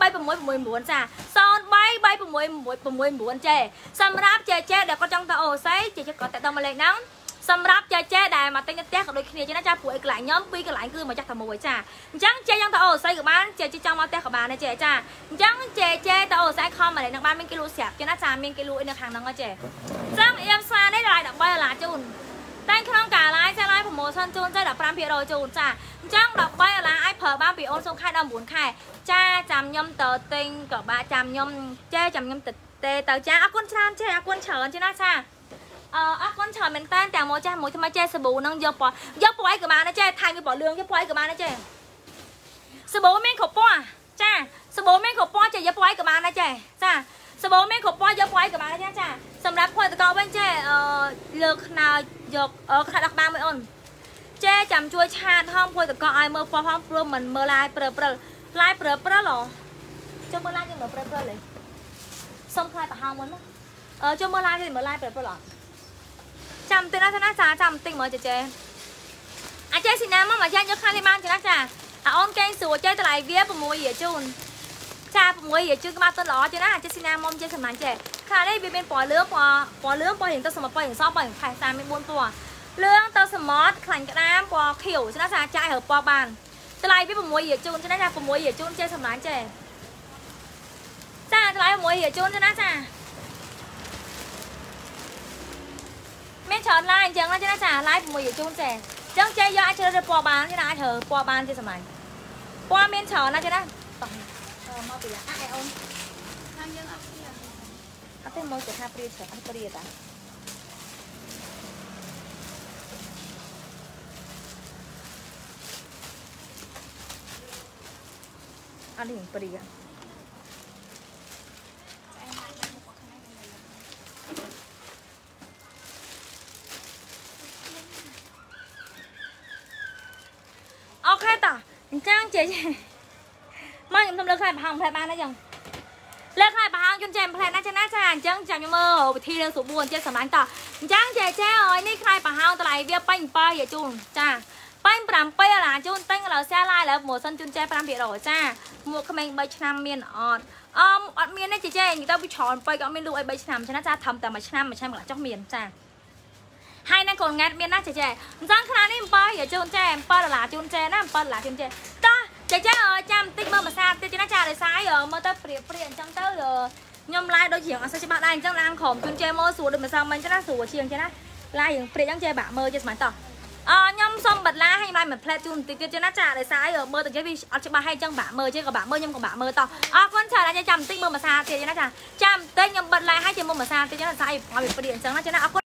3669ចា03 3669ចេសម្រាប់ចេចេដែលគាត់ចង់ទៅអូស័យចេចេគាត់តែដល់មកលេខហ្នឹងសម្រាប់ចេះចេះដែលមកទិញនៅផ្ទះក៏ដូចគ្នាចឹងណាចាព្រោះអីកន្លែងខ្ញុំពីរកន្លែងគឺមកចាស់តែមួយចាអញ្ចឹងចេះយ៉ាងទៅអូស្អីក៏បានចេះចេះចង់មកផ្ទះក៏បានដែរចេះចាអញ្ចឹងចេះចេះទៅអូស្អីខំមកនឹងបានមានគេលក់ស្រាប់ចឹងណាចាមានគេលក់អីនៅខាងហ្នឹងចេះអញ្ចឹងអៀមស្វានេះតម្លៃ13ដុល្លារជូន តែក្នុងការ live ចា live promotion ជូនចេះ15%ជូនចាអញ្ចឹង13ដុល្លារអាចប្រើបានពីអូនសុំខែដល់9ខែចាចាំខ្ញុំទៅទិញក៏បានចាំខ្ញុំចេះចាំខ្ញុំទៅទេទៅចាអរគុណច្រើនចេះអរគុណច្រើនចេះណាចាអឺអរគុណច្រើនមែនតើតែមកចាស់មួយថ្មីចេះសាប៊ូហ្នឹងយកពណ៌យកពណ៌អីក៏បានដែរចេះថៃមានពណ៌លឿងយកពណ៌អីក៏បានដែរចេះសាប៊ូមានគ្រប់ពណ៌ចាសាប៊ូមានគ្រប់ពណ៌ចេះយកពណ៌អីក៏បានដែរចេះចាសាប៊ូមានគ្រប់ពណ៌យកពណ៌អីក៏បានដែរចាសម្រាប់ផលតកវិញចេះអឺលើកខ្នើយ កអឺខ្នើដាក់ក្បាលមួយអូនចេះចាំជួយឆាតហងភួយតកឲ្យមើលពណ៌ហងព្រមមិនមើលឡាយព្រើព្រើឡាយព្រើព្រើហ៎ចុះមើលឡាយគេមើលព្រើព្រើលេសុំខ្លាយប្រហោងមុនមកអឺចុះមើលឡាយគេមើលឡាយព្រើព្រើអត់ចាំតិចណាស់ណាចាចាំតិចមើលចេចេអាចចេះស៊ីណាមកមកចាយកខាងនេះបានចាចាអាអូនកេងស្រួលចេះតម្លៃវា6រៀលជូនចា6រៀលជូនក្បាលទៅល្អចេះណាចេះស៊ីណាមកចេះសម្លាញ់ចេះ ខាងនេះវាមានពណ៌លឿងពណ៌ពណ៌លឿងពណ៌រៀងទៅសមពណ៌រៀងសពណ៌រៀងខែសាមាន4ពណ៌លឿងទៅសមុទ្រខ្លាញ់ក្តាមពណ៌ខៀវចាចាចាយរើពណ៌បានតម្លៃវា6រៀលជូនចាណា6រៀលជូនចេះសម្លាញ់ចេះចាតម្លៃ6រៀលជូនចាណាចាមានច្រើនឡាយអញ្ចឹងណាចេះណាចាឡាយ6រៀលជូនចេះអញ្ចឹងចេះយកអាចជ្រើសរើសពណ៌បានចេះណាអាចរើពណ៌បានចេះសម្លាញ់ពណ៌មានច្រើនណាចេះណាតោះអឺមកពីឡាអាឯអូនខាងយើងអត់ព្រា អត់ទេមកទៅថាព្រាច្រើនអត់ព្រាតាអត់នេះព្រាអូខេតោះអញ្ចឹងជិះមកខ្ញុំទៅលើខ្លែប្រហោងផ្លែបានទេចឹង លើខ្លែប្រហោងជូនចែផ្លែណាចាណាចាអញ្ចឹងចាំខ្ញុំមើលវិធីរឿងស្រួលអញ្ចឹងសម្លាញ់តោះអញ្ចឹងចែចែអើយនេះខ្លែប្រហោងតម្លៃវាបាញ់7យាជូនចាបាញ់7ដុល្លារជូនទិញឥឡូវសាឡាយឥឡូវម៉ូសិនជូនចែ5%ចាមួកក្មេង3ឆ្នាំមានអត់អមអត់មានទេចេចេនិយាយទៅពីច្រើនពេកក៏អត់មានលក់អី3ឆ្នាំចាណាចាធំតែមួយឆ្នាំមួយឆ្នាំកន្លះចុះមានចាហើយនឹងកូនង៉ែតមានណាចេចេអញ្ចឹងខ្នានេះ7យាជូនចេ7ដុល្លារជូនចេណា7ដុល្លារជូនចេតោះ ចេចេចាំបន្តិចមើលភាសាតិចណាចាដោយសារមើលទៅព្រៀបព្រៀអញ្ចឹងទៅខ្ញុំឡាយដូចជាងអត់សូវច្បាស់ដែរអញ្ចឹងឡានក្រុមជូនចេមើលស្រួលដូចម្សិលមិញចេណាស្រួលជាងចេណាឡាយរឿងព្រៀអញ្ចឹងចេបាក់មើលចេស្មានតោះអខ្ញុំសុំបិទឡាឲ្យខ្ញុំឡាយមួយផ្លែតជូនបន្តិចទៀតចេណាចាដោយសារមើលទៅចេវាអត់ច្បាស់ហើយអញ្ចឹងបាក់មើលចេក៏បាក់មើលខ្ញុំក៏បាក់មើលតោះអរគុណច្រើនចាំបន្តិចមើលភាសាទៀតចេណាចាចាំបន្តិចខ្ញុំបិទឡាឲ្យចេមើលភាសាទៀតចេណាសារឲ្យព្រៀអញ្ចឹងណាចេណាអរគុណ